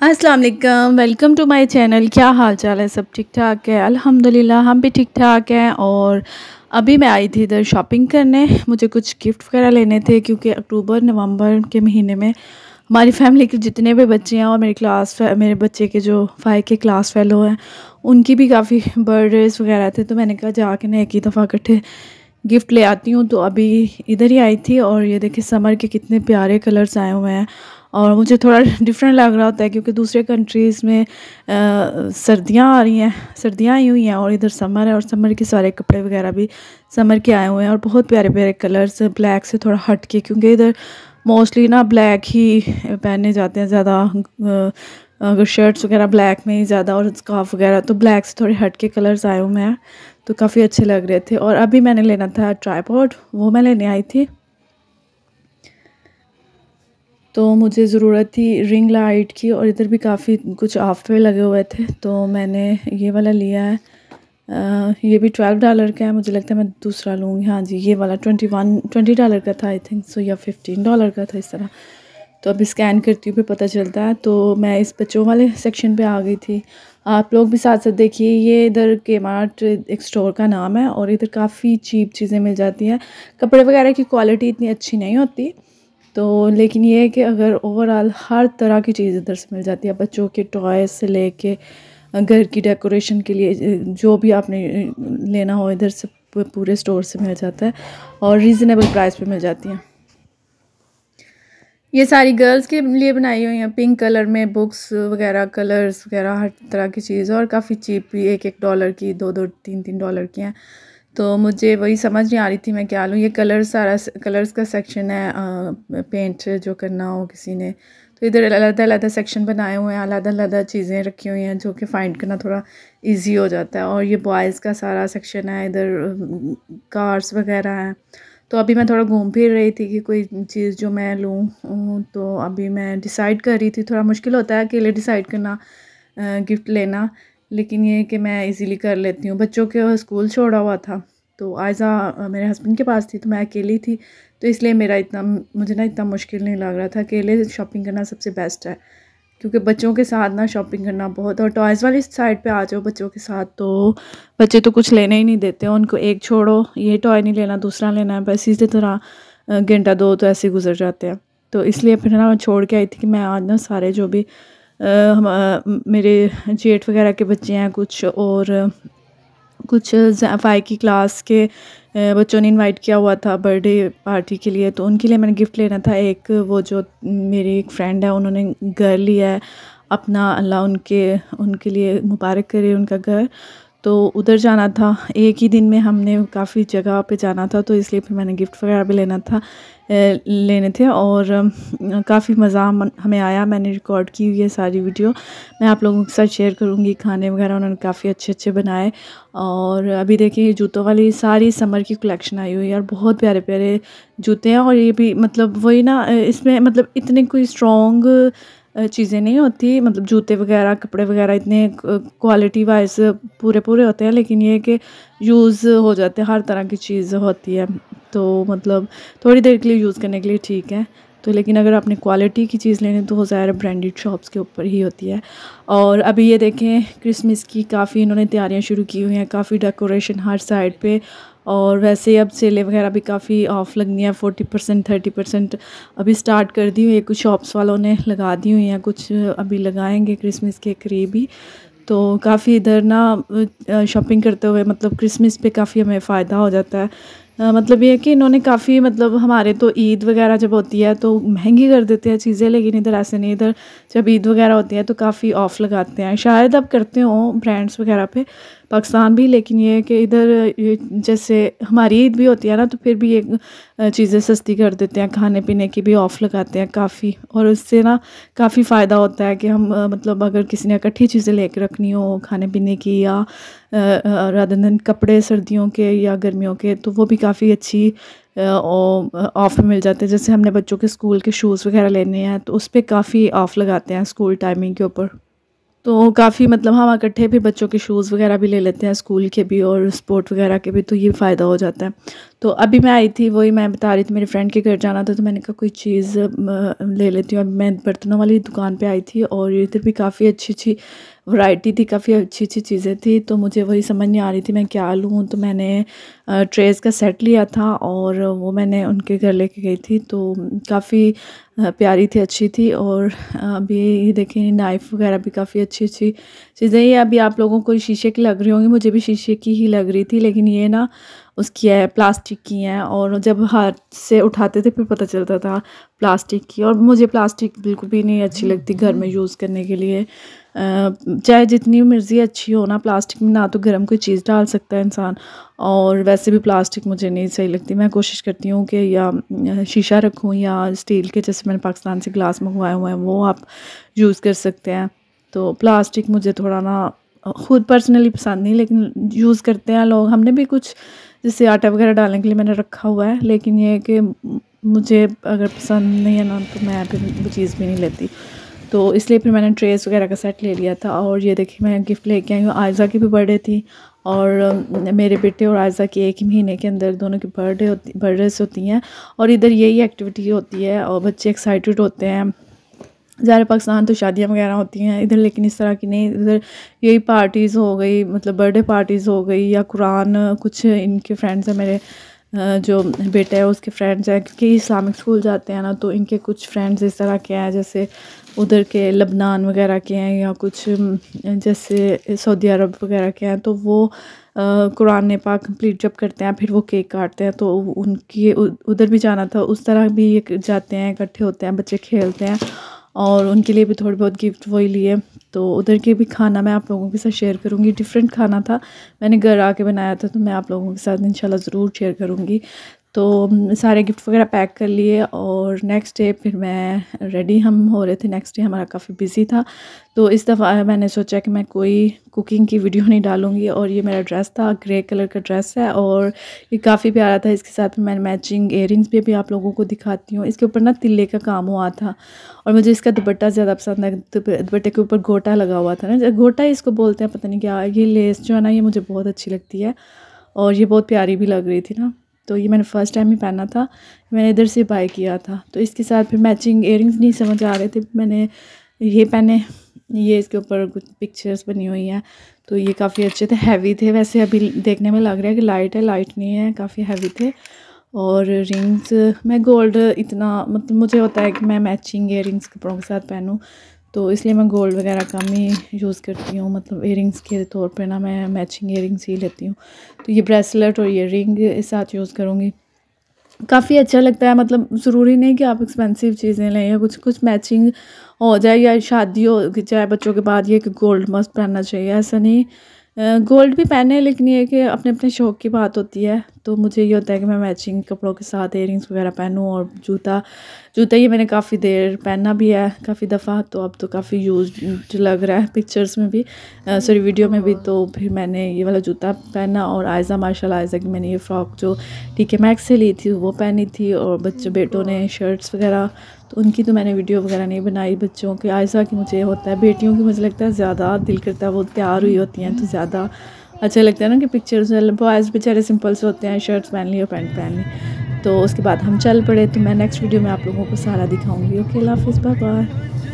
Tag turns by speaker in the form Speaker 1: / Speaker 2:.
Speaker 1: अस्सलाम वालेकुम welcome to my channel क्या हाल चाल है? सब ठीक ठाक है? अल्हम्दुलिल्लाह, हम भी ठीक ठाक हैं और अभी मैं आई थी इधर शॉपिंग करने। मुझे कुछ गिफ्ट वगैरह लेने थे क्योंकि अक्टूबर, नवंबर के महीने में हमारी फैमिली के जितने भी बच्चे हैं और मेरी क्लास मेरे बच्चे के जो फाइव के क्लास फेलो हैं, उनकी भी काफ़ी बर्थडेज वगैरह थे। तो मैंने कहा, जाके ना एक ही दफ़ा इकट्ठे गिफ्ट ले आती हूँ। तो अभी इधर ही आई थी और ये देखिए समर के कितने प्यारे कलर्स आए हुए हैं। और मुझे थोड़ा डिफरेंट लग रहा होता है क्योंकि दूसरे कंट्रीज़ में सर्दियाँ आ रही हैं, सर्दियाँ आई हुई हैं और इधर समर है और समर के सारे कपड़े वगैरह भी समर के आए हुए हैं और बहुत प्यारे प्यारे कलर्स ब्लैक से थोड़ा हट के क्योंकि इधर मोस्टली ना ब्लैक ही पहने जाते हैं, ज़्यादा अगर शर्ट्स वगैरह ब्लैक में ही ज़्यादा और स्काफ वगैरह तो ब्लैक से थोड़े हट के कलर्स आए हुए हैं तो काफ़ी अच्छे लग रहे थे। और अभी मैंने लेना था ट्राईपॉड वो मैं लेने आई थी। तो मुझे ज़रूरत थी रिंग लाइट की और इधर भी काफ़ी कुछ ऑफ़ पे लगे हुए थे तो मैंने ये वाला लिया है। आ, ये भी ट्वेल्व डॉलर का है मुझे लगता है मैं दूसरा लूँगी। हाँ जी ये वाला ट्वेंटी वन ट्वेंटी डॉलर का था आई थिंक सो या फिफ्टीन डॉलर का था इस तरह। तो अभी स्कैन करती हूँ फिर पता चलता है। तो मैं इस बच्चों वाले सेक्शन पे आ गई थी। आप लोग भी साथ साथ देखिए ये इधर के मार्ट एक स्टोर का नाम है और इधर काफ़ी चीप चीज़ें मिल जाती हैं। कपड़े वगैरह की क्वालिटी इतनी अच्छी नहीं होती। तो लेकिन ये है कि अगर ओवरऑल हर तरह की चीज़ इधर से मिल जाती है, बच्चों के टॉय से लेके घर की डेकोरेशन के लिए जो भी आपने लेना हो इधर से पूरे स्टोर से मिल जाता है और रीज़नेबल प्राइस पे मिल जाती हैं। ये सारी गर्ल्स के लिए बनाई हुई हैं पिंक कलर में बुक्स वगैरह कलर्स वगैरह, हर तरह की चीज़ और काफ़ी चीप भी एक एक डॉलर की दो दो तीन तीन डॉलर की हैं। तो मुझे वही समझ नहीं आ रही थी मैं क्या लूँ। ये कलर सारा कलर्स का सेक्शन है पेंट जो करना हो किसी ने। तो इधर अलग अलग सेक्शन बनाए हुए हैं अलग अलग चीज़ें रखी हुई हैं जो कि फ़ाइंड करना थोड़ा इजी हो जाता है। और ये बॉयज़ का सारा सेक्शन है, इधर कार्स वगैरह हैं। तो अभी मैं थोड़ा घूम फिर रही थी कि कोई चीज़ जो मैं लूँ तो अभी मैं डिसाइड कर रही थी। थोड़ा मुश्किल होता है अकेले डिसाइड करना गिफ्ट लेना, लेकिन ये कि मैं इजीली कर लेती हूँ। बच्चों के स्कूल छोड़ा हुआ था। तो आयज़ा मेरे हस्बैंड के पास थी तो मैं अकेली थी तो इसलिए मेरा इतना, मुझे ना इतना मुश्किल नहीं लग रहा था अकेले शॉपिंग करना सबसे बेस्ट है। क्योंकि बच्चों के साथ ना शॉपिंग करना बहुत, और टॉयज़ वाली साइड पे आ जाओ बच्चों के साथ तो बच्चे तो कुछ लेने ही नहीं देते, उनको एक छोड़ो, ये टॉय नहीं लेना, दूसरा लेना है, बस इसी तरह घंटा दो तो ऐसे गुजर जाते हैं। तो इसलिए फिर ना मैं छोड़ के आई थी कि मैं आज ना सारे जो भी हम मेरे जेठ वगैरह के बच्चे हैं कुछ, और कुछ फाइव की क्लास के बच्चों ने इनवाइट किया हुआ था बर्थडे पार्टी के लिए तो उनके लिए मैंने गिफ्ट लेना था। एक, वो जो, मेरी एक फ्रेंड है, उन्होंने घर लिया है, अपना अल्लाह उनके उनके लिए मुबारक करे उनका घर। तो उधर जाना था। एक ही दिन में हमने काफ़ी जगह पे जाना था तो इसलिए फिर मैंने गिफ्ट वगैरह भी लेना था लेने थे और काफ़ी मज़ा हमें आया। मैंने रिकॉर्ड की हुई है सारी वीडियो मैं आप लोगों के साथ शेयर करूँगी खाने वगैरह, उन्होंने काफ़ी अच्छे अच्छे बनाए। और अभी देखिए जूतों वाली सारी समर की कलेक्शन आई हुई है और बहुत प्यारे प्यारे जूते हैं और ये भी मतलब वही ना इसमें मतलब इतने कोई स्ट्रॉन्ग चीज़ें नहीं होती। मतलब जूते वगैरह, कपड़े वगैरह इतने क्वालिटी वाइज पूरे पूरे होते हैं, लेकिन ये कि यूज़ हो जाते हैं, हर तरह की चीज़ होती है। तो मतलब थोड़ी देर के लिए यूज़ करने के लिए ठीक है। तो लेकिन अगर आपने क्वालिटी की चीज़ लेनी तो वो ज़्यादा ब्रांडेड शॉप्स के ऊपर ही होती है। और अभी ये देखें क्रिसमस की काफ़ी इन्होंने तैयारियाँ शुरू की हुई हैं, काफ़ी डेकोरेशन हर साइड पे और वैसे अब सेलें वगैरह भी काफ़ी ऑफ़ लगनी है फोर्टी परसेंट थर्टी परसेंट अभी स्टार्ट कर दी हुई है। कुछ शॉप्स वालों ने लगा दी हुई हैं, कुछ अभी लगाएँगे क्रिसमस के करीब ही। तो काफ़ी इधर ना शॉपिंग करते हुए मतलब क्रिसमस पे काफ़ी हमें फ़ायदा हो जाता है। मतलब ये है कि इन्होंने काफ़ी मतलब हमारे तो ईद वगैरह जब होती है तो महँगी कर देते हैं चीज़ें, लेकिन इधर ऐसे नहीं, इधर जब ईद वगैरह होती है तो काफ़ी ऑफ़ लगाते हैं। शायद अब करते हो ब्रांड्स वगैरह पे पाकिस्तान भी, लेकिन ये है कि इधर जैसे हमारी ईद भी होती है ना तो फिर भी ये चीज़ें सस्ती कर देते हैं खाने पीने की भी ऑफ़ लगाते हैं काफ़ी। और उससे ना काफ़ी फ़ायदा होता है कि हम मतलब अगर किसी ने इकट्ठी चीज़ें लेके रखनी हो खाने पीने की या राधन कपड़े सर्दियों के या गर्मियों के तो वो भी काफ़ी अच्छी ऑफ़ मिल जाते हैं। जैसे हमने बच्चों के स्कूल के शूज़ वगैरह लेने हैं तो उस पर काफ़ी ऑफ़ लगाते हैं स्कूल टाइमिंग के ऊपर। तो काफ़ी मतलब हम इकट्ठे भी बच्चों के शूज़ वगैरह भी ले लेते हैं स्कूल के भी और स्पोर्ट वगैरह के भी तो ये फ़ायदा हो जाता है। तो अभी मैं आई थी, वही मैं बता रही थी, मेरे फ्रेंड के घर जाना था तो मैंने कहा कोई चीज़ ले लेती हूँ। अभी मैं बर्तनों वाली दुकान पे आई थी और इधर भी काफ़ी अच्छी अच्छी वैरायटी थी, काफ़ी अच्छी अच्छी चीज़ें थी तो मुझे वही समझ नहीं आ रही थी मैं क्या लूँ। तो मैंने ट्रेस का सेट लिया था और वो मैंने उनके घर लेके गई थी तो काफ़ी प्यारी थी, अच्छी थी और अभी ये देखें नाइफ़ वगैरह भी काफ़ी अच्छी अच्छी चीज़ें ये अभी आप लोगों को शीशे की लग रही होंगी, मुझे भी शीशे की ही लग रही थी, लेकिन ये ना उसकी है, प्लास्टिक की हैं और जब हाथ से उठाते थे, फिर पता चलता था प्लास्टिक की और मुझे प्लास्टिक बिल्कुल भी नहीं अच्छी लगती घर में यूज़ करने के लिए। चाहे जितनी मर्ज़ी अच्छी हो ना, प्लास्टिक में ना तो गर्म कोई चीज़ डाल सकता है इंसान और वैसे भी प्लास्टिक मुझे नहीं सही लगती। मैं कोशिश करती हूँ कि या शीशा रखूँ या स्टील के जैसे मैंने पाकिस्तान से ग्लास मंगवाए हुए हैं, वो आप यूज़ कर सकते हैं। तो प्लास्टिक मुझे थोड़ा ना ख़ुद पर्सनली पसंद नहीं, लेकिन यूज़ करते हैं लोग। हमने भी कुछ, जैसे आटा वगैरह डालने के लिए मैंने रखा हुआ है, लेकिन ये कि मुझे अगर पसंद नहीं है ना तो मैं फिर वो चीज़ भी नहीं लेती। तो इसलिए फिर मैंने ट्रेस वगैरह का सेट ले लिया था, और ये देखिए मैं गिफ्ट लेके आई हूँ। आयज़ा की भी बर्थडे थी, और मेरे बेटे और आयज़ा की एक ही महीने के अंदर दोनों की बर्थडे होती बर्थडेज होती हैं, और इधर यही एक्टिविटी होती है, और बच्चे एक्साइटेड होते हैं। ज़्यादा पाकिस्तान तो शादियाँ वगैरह होती हैं इधर, लेकिन इस तरह की नहीं। इधर यही पार्टीज़ हो गई मतलब बर्थडे पार्टीज़ हो गई या कुरान, कुछ इनके फ्रेंड्स हैं मेरे जो बेटा है, उसके फ्रेंड्स हैं, क्योंकि इस्लामिक स्कूल जाते हैं ना तो इनके कुछ फ्रेंड्स इस तरह के हैं, जैसे उधर के लबनान वगैरह के हैं या कुछ जैसे सऊदी अरब वगैरह के हैं तो वो कुरान पाक कंप्लीट जब करते हैं, फिर वो केक काटते हैं तो उनकी उधर भी जाना था, उस तरह भी ये जाते हैं, इकट्ठे होते हैं, बच्चे खेलते हैं। और उनके लिए भी थोड़े बहुत गिफ्ट वही लिए। तो उधर के भी खाना मैं आप लोगों के साथ शेयर करूँगी। डिफरेंट खाना था। मैंने घर आके बनाया था तो मैं आप लोगों के साथ इंशाल्लाह ज़रूर शेयर करूँगी। तो सारे गिफ्ट वगैरह पैक कर लिए और नेक्स्ट डे फिर मैं रेडी हम हो रहे थे। नेक्स्ट डे हमारा काफ़ी बिज़ी था। तो इस दफ़ा मैंने सोचा कि मैं कोई कुकिंग की वीडियो नहीं डालूँगी और ये मेरा ड्रेस था ग्रे कलर का ड्रेस है और ये काफ़ी प्यारा था। इसके साथ मैं मैचिंग इयर भी भी आप लोगों को दिखाती हूँ। इसके ऊपर ना तिल्ले का काम हुआ था और मुझे इसका दुपट्टा ज़्यादा पसंद है। दुपट्टे के ऊपर गोटा लगा हुआ था ना। गोटा इसको बोलते हैं, पता नहीं क्या, ये लेस जो है ना, ये मुझे बहुत अच्छी लगती है और ये बहुत प्यारी भी लग रही थी ना। तो ये मैंने फ़र्स्ट टाइम ही पहना था। मैंने इधर से बाय किया था। तो इसके साथ फिर मैचिंग इयर नहीं समझ आ रहे थे। मैंने ये पहने, ये इसके ऊपर कुछ पिक्चर्स बनी हुई हैं। तो ये काफ़ी अच्छे थे। हैवी थे। वैसे अभी देखने में लग रहा है कि लाइट है। लाइट नहीं है। काफ़ी हैवी थे। और रिंग्स मैं गोल्ड इतना मतलब मुझे होता है कि मैं मैचिंग इयर कपड़ों के साथ पहनूँ। तो इसलिए मैं गोल्ड वगैरह कम ही यूज़ करती हूँ। मतलब इयर के तौर पे ना मैं मैचिंग इयरिंग्स ही लेती हूँ। तो ये ब्रेसलेट और ये रिंग इस साथ यूज़ करूँगी। काफ़ी अच्छा लगता है। मतलब ज़रूरी नहीं कि आप एक्सपेंसिव चीज़ें लें या कुछ कुछ मैचिंग हो जाए या शादी हो जाए बच्चों के बाद ये कि गोल्ड मस्त पहनना चाहिए। ऐसा नहीं। गोल्ड भी पहने लेकिन ये कि अपने अपने शौक़ की बात होती है। तो मुझे ये होता है कि मैं मैचिंग कपड़ों के साथ इयर वगैरह पहनूँ और जूता जूता ये मैंने काफ़ी देर पहना भी है, काफ़ी दफ़ा तो अब तो काफ़ी यूज़ लग रहा है पिक्चर्स में भी। सॉरी वीडियो में भी तो फिर मैंने ये वाला जूता पहना और आयज़ा मार्शल आयज़ा की मैंने ये फ़्रॉक जो टी मैक्स से ली थी, वो पहनी थी और बच्चे बेटों ने शर्ट्स वगैरह तो उनकी तो मैंने वीडियो वगैरह नहीं बनाई बच्चों के। आयसा की मुझे होता है, बेटियों की मुझे लगता है ज़्यादा दिल करता है, वो तैयार हुई होती हैं तो ज़्यादा अच्छा लगता है ना कि पिक्चर्स बॉयज़ बेचारे सिंपल से होते हैं शर्ट्स पहन ली और पैंट पहन ली। तो उसके बाद हम चल पड़े तो मैं नेक्स्ट वीडियो में आप लोगों को सारा दिखाऊँगी। ओके हाफिज़ बाय बाय